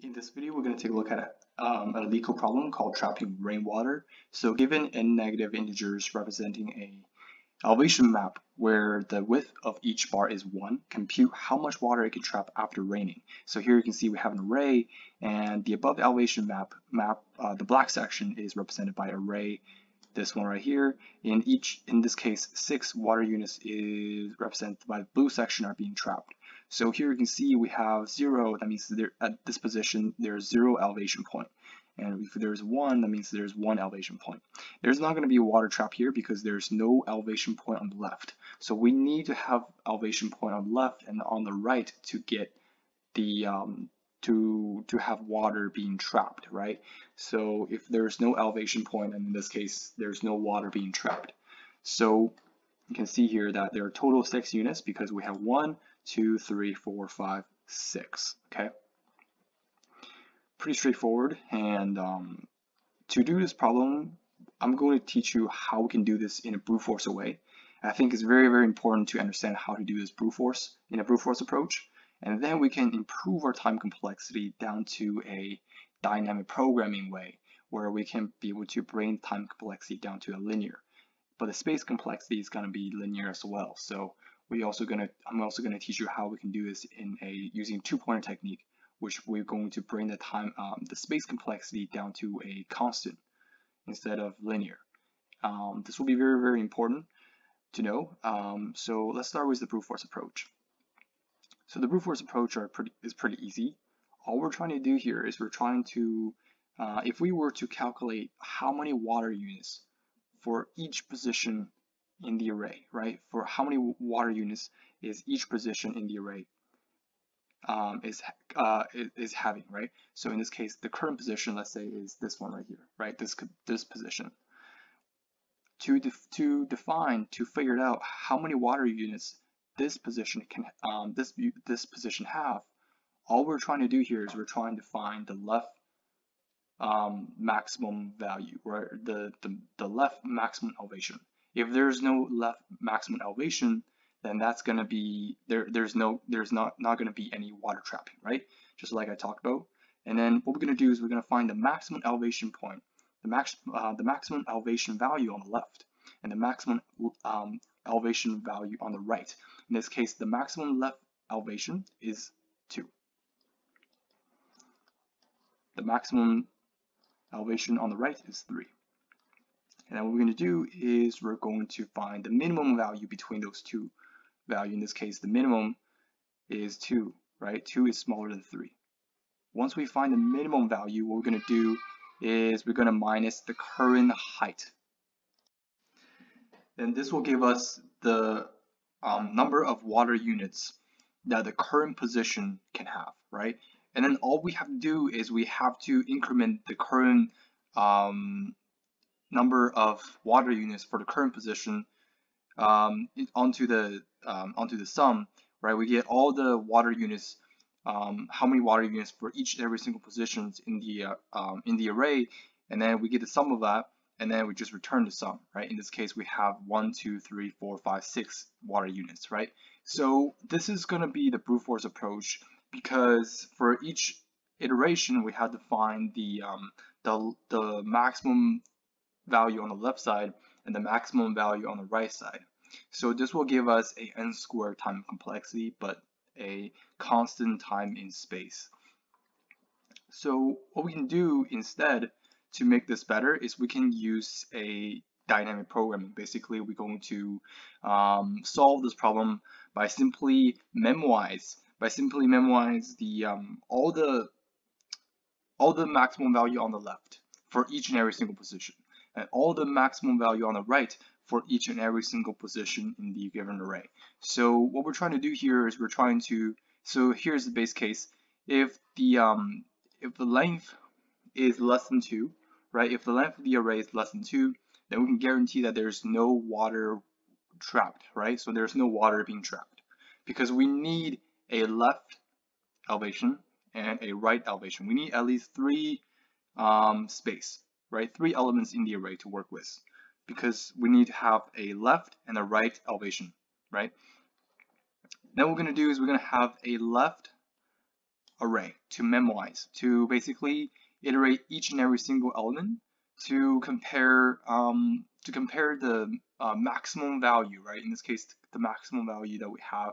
In this video, we're going to take a look at a, um, a LeetCode problem called trapping rainwater. So given n negative integers representing a elevation map where the width of each bar is 1, compute how much water it can trap after raining. So here you can see we have an array and the above elevation map, map uh, the black section is represented by array this one right here. In each, in this case, six water units is represented by the blue section are being trapped. So here you can see we have zero, that means there, at this position there's zero elevation point. And if there's one, that means there's one elevation point. There's not going to be a water trap here because there's no elevation point on the left. So we need to have elevation point on the left and on the right to get the um, to to have water being trapped, right? So if there's no elevation point, and in this case, there's no water being trapped. So you can see here that there are total six units because we have one, two, three, four, five, six. Okay, pretty straightforward. And um, to do this problem, I'm going to teach you how we can do this in a brute force way. I think it's very, very important to understand how to do this brute force in a brute force approach. And then we can improve our time complexity down to a dynamic programming way where we can be able to bring time complexity down to a linear. But the space complexity is going to be linear as well. So we also to I'm also to teach you how we can do this in a using two-pointer technique, which we're going to bring the time um, the space complexity down to a constant instead of linear. Um, this will be very very important to know. Um, so let's start with the brute force approach. So the brute force approach are pretty, is pretty easy. All we're trying to do here is we're trying to, uh, if we were to calculate how many water units for each position in the array, right? For how many water units is each position in the array um, is, uh, is having, right? So in this case, the current position, let's say, is this one right here, right? This this position. To def to define, to figure out how many water units this position can um, this this position have, all we're trying to do here is we're trying to find the left um, maximum value, or the, the, the left maximum elevation. If there's no left maximum elevation, then that's going to be there. There's no there's not not going to be any water trapping, right? Just like I talked about. And then what we're going to do is we're going to find the maximum elevation point, the max uh, the maximum elevation value on the left, and the maximum um, elevation value on the right. In this case, the maximum left elevation is 2. The maximum elevation on the right is 3. And what we're going to do is we're going to find the minimum value between those two value. In this case, the minimum is 2, right? 2 is smaller than 3. Once we find the minimum value, what we're going to do is we're going to minus the current height then this will give us the um, number of water units that the current position can have, right? And then all we have to do is we have to increment the current um, number of water units for the current position um, onto the um, onto the sum, right? We get all the water units, um, how many water units for each every single positions in the uh, um, in the array, and then we get the sum of that, and then we just return the sum, right? In this case, we have one, two, three, four, five, six water units, right? So this is going to be the brute force approach because for each iteration, we have to find the, um, the, the maximum value on the left side and the maximum value on the right side. So this will give us a n squared time complexity, but a constant time in space. So what we can do instead to make this better is we can use a dynamic programming. Basically, we're going to um, solve this problem by simply memorize by simply memorize the um, all the all the maximum value on the left for each and every single position, all the maximum value on the right for each and every single position in the given array. So what we're trying to do here is we're trying to so here's the base case. If the um, if the length is less than 2, right? If the length of the array is less than 2, then we can guarantee that there's no water trapped, right? So there's no water being trapped because we need a left elevation and a right elevation. We need at least three um, space, right? Three elements in the array to work with because we need to have a left and a right elevation, right? Then what we're going to do is we're going to have a left array to memorize, to basically iterate each and every single element to compare um, to compare the uh, maximum value, right? In this case, the maximum value that we have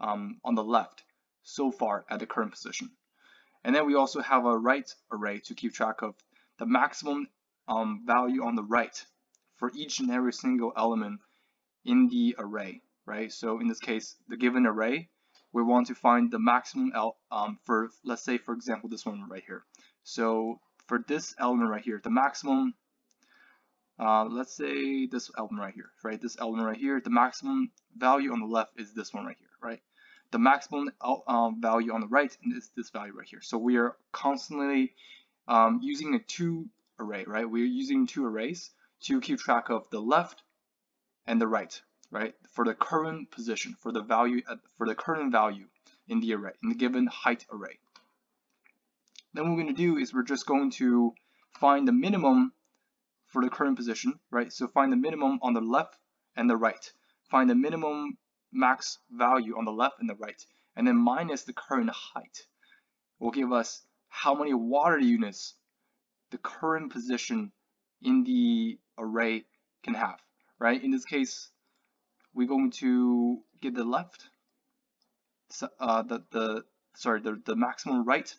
um, on the left so far at the current position. And then we also have a right array to keep track of the maximum um, value on the right for each and every single element in the array, right? So in this case, the given array, we want to find the maximum um, for, let's say, for example, this one right here. So for this element right here, the maximum, uh, let's say this element right here, right? This element right here, the maximum value on the left is this one right here, right? The maximum um, value on the right is this value right here. So we are constantly um, using a two array, right? We're using two arrays to keep track of the left and the right, right? For the current position, for the value, for the current value in the array, in the given height array. Then what we're going to do is we're just going to find the minimum for the current position, right? So find the minimum on the left and the right. Find the minimum max value on the left and the right. And then minus the current height will give us how many water units the current position in the array can have, right? In this case, we're going to get the left, uh, the, the sorry, the, the maximum right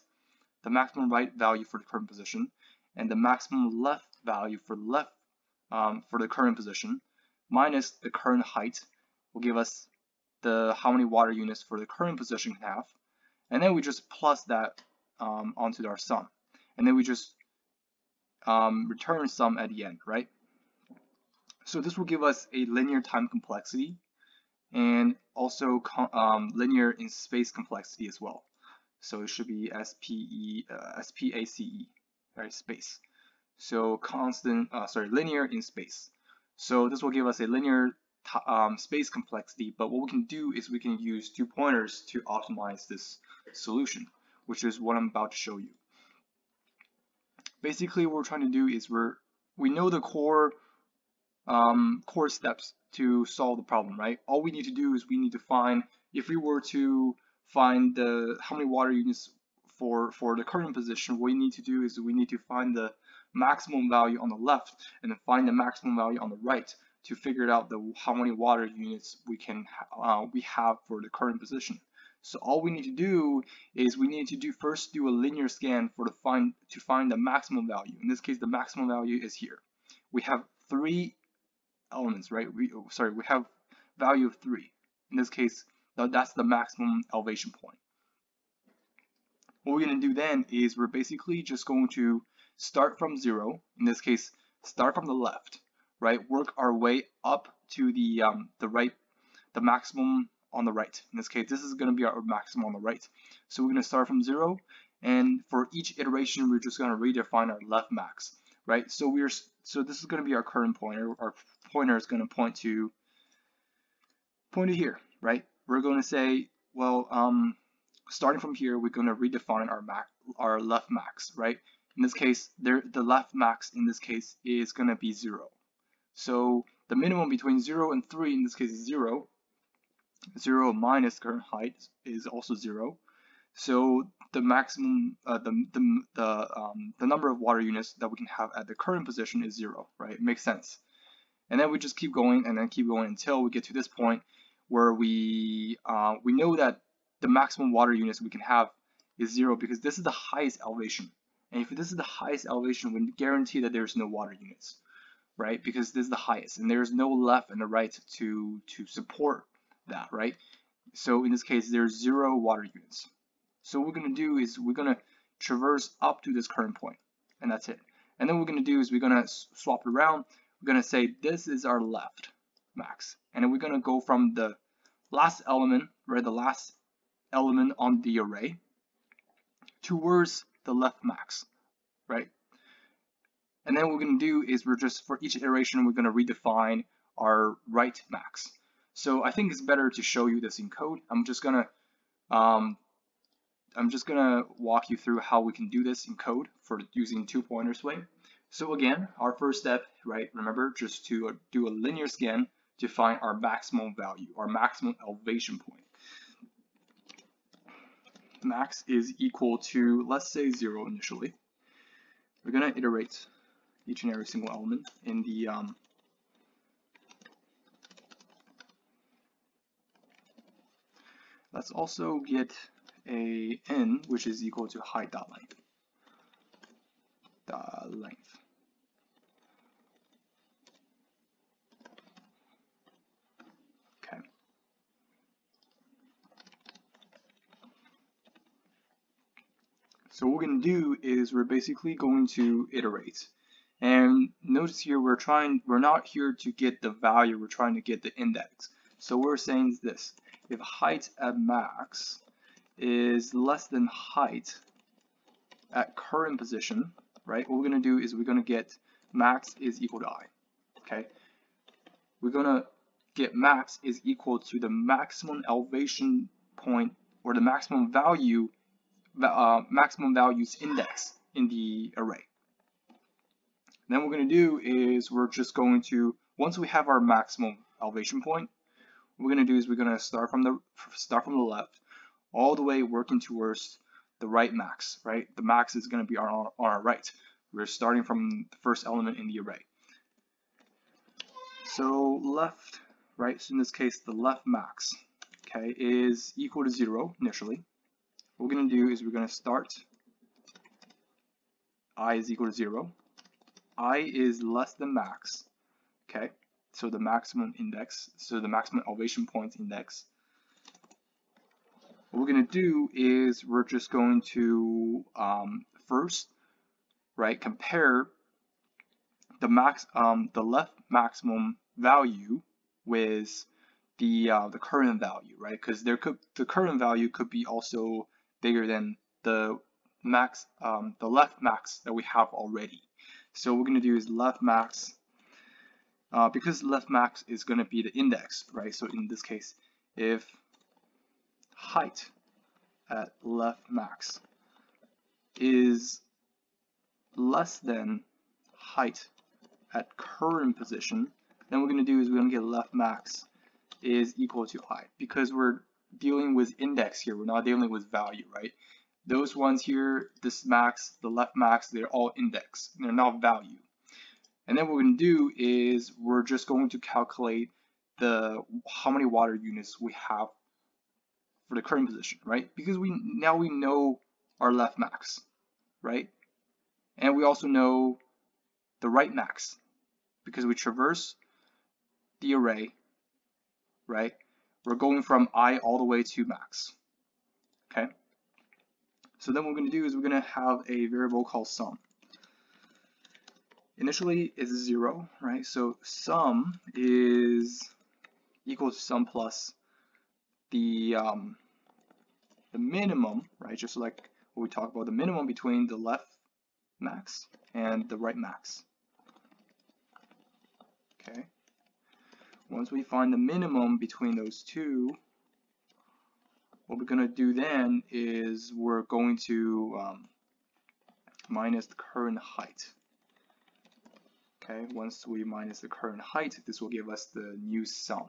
the maximum right value for the current position and the maximum left value for left um, for the current position minus the current height will give us the how many water units for the current position can have and then we just plus that um, onto our sum. And then we just um, return sum at the end right? So this will give us a linear time complexity and also um, linear in space complexity as well. So it should be SPE, uh, SPACE, right, space. So constant, uh, sorry, linear in space. So this will give us a linear um, space complexity, but what we can do is we can use two pointers to optimize this solution, which is what I'm about to show you. Basically, what we're trying to do is we're we know the core um, core steps to solve the problem, right? All we need to do is we need to find if we were to find the how many water units for for the current position what we need to do is we need to find the maximum value on the left and then find the maximum value on the right to figure out the how many water units we can uh, we have for the current position so all we need to do is we need to do first do a linear scan for to find to find the maximum value. In this case the maximum value is here. We have three elements right? We sorry we have value of three. In this case that's the maximum elevation point. What we're going to do then is we're basically just going to start from zero, in this case, start from the left, right? Work our way up to the, um, the right, the maximum on the right. In this case, this is going to be our maximum on the right. So we're going to start from zero, and for each iteration, we're just going to redefine our left max, right? So we're so this is going to be our current pointer. Our pointer is going to point to point to here, right? we're going to say, well, um, starting from here, we're going to redefine our max, our left max, right? In this case, there, the left max in this case is going to be zero. So the minimum between zero and three in this case is zero. Zero minus current height is also zero. So the maximum, uh, the the the um, the number of water units that we can have at the current position is zero, right? It makes sense. And then we just keep going and then keep going until we get to this point where we uh, we know that the maximum water units we can have is zero because this is the highest elevation. And if this is the highest elevation, we guarantee that there's no water units, right? Because this is the highest and there's no left and the right to, to support that, right? So in this case, there's zero water units. So what we're gonna do is we're gonna traverse up to this current point and that's it. And then what we're gonna do is we're gonna swap it around. We're gonna say this is our left max. And then we're going to go from the last element, right, the last element on the array towards the left max, right? And then what we're going to do is we're just, for each iteration, we're going to redefine our right max. So I think it's better to show you this in code. I'm just to um, I'm just to walk you through how we can do this in code for using two pointers way. So again, our first step, right, remember just to do a linear scan to find our maximum value, our maximum elevation point. max is equal to, let's say 0 initially. We're to iterate each and every single element in the um, let's also get a n which is equal to height dot length. Dot length. Okay. So what we're going to do is we're basically going to iterate. And notice here we're trying we're not here to get the value we're trying to get the index. So we're saying this if height at max is less than height at current position, right, what we're going to do is we're going to get max is equal to i, okay? We're going to get max is equal to the maximum elevation point or the maximum value, uh, maximum values index in the array. Then what we're going to do is we're just going to, once we have our maximum elevation point, we're going to do is we're going to start from the start from the left all the way working towards the right max, right? The max is going to be on, on our right. We're starting from the first element in the array. So left, right, so in this case the left max, okay, is equal to zero initially. What we're going to do is we're going to start i is equal to zero. i is less than max, okay? So the maximum index, so the maximum elevation point index. What we're going to do is we're just going to um, first, right, compare the max, um, the left maximum value with the uh, the current value, right? Because there could the current value could be also bigger than the max, um, the left max that we have already. So what we're going to do is left max uh, because left max is going to be the index, right? So in this case, if height at left max is less than height at current position, then we're going to do is we're going to get left max is equal to i because we're dealing with index here. We're not dealing with value, right? Those ones here, this max, the left max, they're all index. They're not value. And then what we're going to do is we're just going to calculate the how many water units we have for the current position, right? Because we now we know our left max, right? And we also know the right max because we traverse the array, right? We're going from i all the way to max, okay? So then what we're going to do is we're going to have a variable called sum initially is zero, right? So sum is equal to sum plus the um, the minimum, right? Just like what we talked about, the minimum between the left max and the right max. Okay. Once we find the minimum between those two, what we're going to do then is we're going to um, minus the current height okay once we minus the current height this will give us the new sum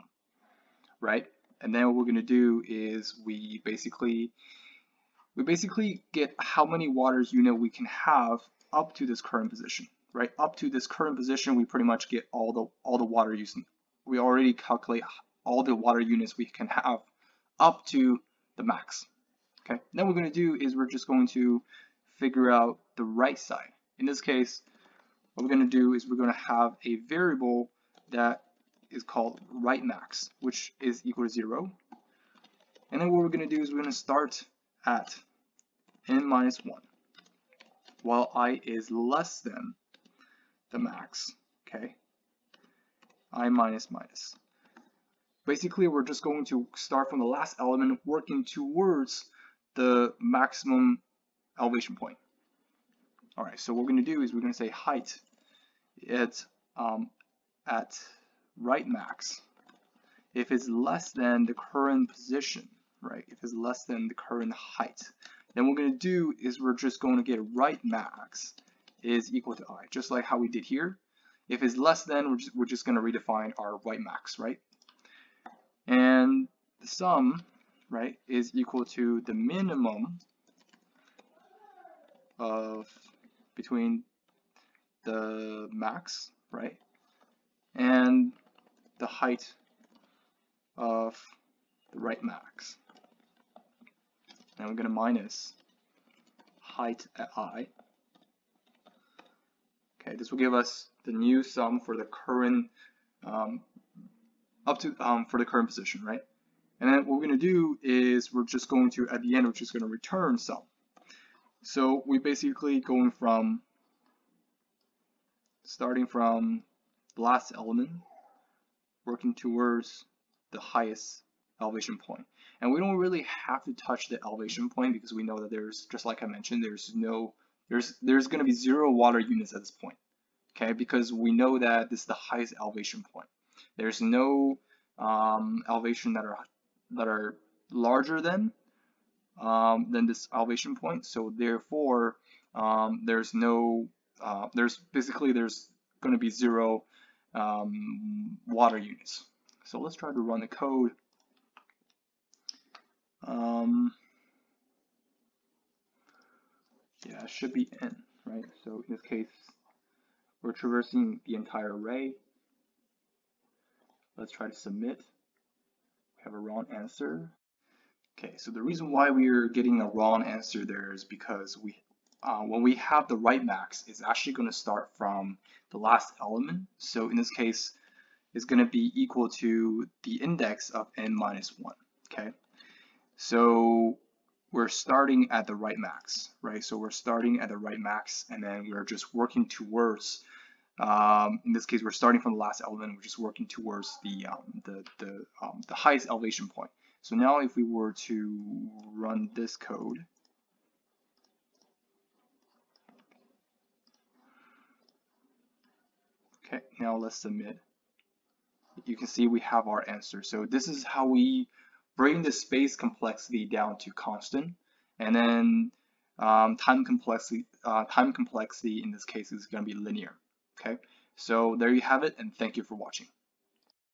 right? And then what we're going to do is we basically we basically get how many waters unit we can have up to this current position right? Up to this current position we pretty much get all the all the water use we already calculate all the water units we can have up to the max okay? Then we're going to do is we're just going to figure out the right side. In this case what we're going to do is we're going to have a variable that is called right max, which is equal to 0. And then what we're going to do is we're going to start at n minus 1, while i is less than the max, okay? i minus minus. Basically, we're just going to start from the last element working towards the maximum elevation point. All right, so what we're going to do is we're going to say height it's um, at right max if it's less than the current position, right? If it's less than the current height, then what we're going to do is we're just going to get right max is equal to i, just like how we did here. If it's less than, we're just, we're just going to redefine our right max, right? And the sum, right, is equal to the minimum of between the max, right, and the height of the right max. And we're going to minus height at i. Okay, this will give us the new sum for the current um, up to um, for the current position, right? And then what we're going to do is we're just going to at the end we're just going to return sum. So we're basically going from starting from the last element working towards the highest elevation point. And we don't really have to touch the elevation point because we know that there's, just like I mentioned, there's no, there's, there's going to be zero water units at this point. Okay, because we know that this is the highest elevation point. There's no um, elevation that are that are larger than um, than this elevation point. So therefore, um, there's no uh, there's basically there's going to be zero um, water units. So let's try to run the code. Um, yeah, it should be n, right? So in this case, we're traversing the entire array. Let's try to submit. We have a wrong answer. Okay, so the reason why we're getting a wrong answer there is because we, uh, when we have the right max, it's actually going to start from the last element. So in this case, it's going to be equal to the index of n minus 1. Okay, so we're starting at the right max, right? So we're starting at the right max, and then we're just working towards. Um, in this case, we're starting from the last element, we're just working towards the um, the the, um, the highest elevation point. So now, if we were to run this code, okay, now let's submit you can see we have our answer. So this is how we bring the space complexity down to constant. And then um, time complexity, uh, time complexity in this case is going to be linear. Okay, so there you have it, and thank you for watching.